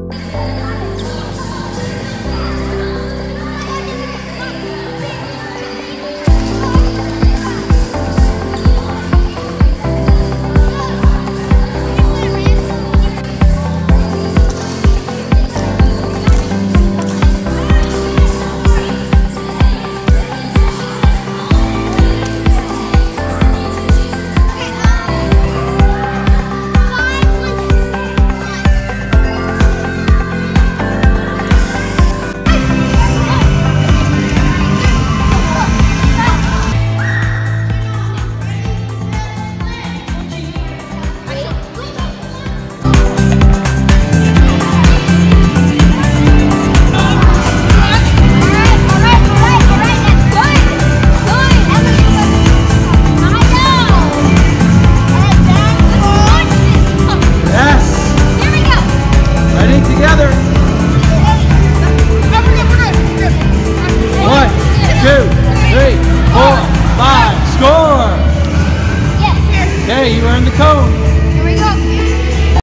Música together. One, two, three, four, five. Score. Okay, you earned the cone.